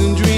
and dreams.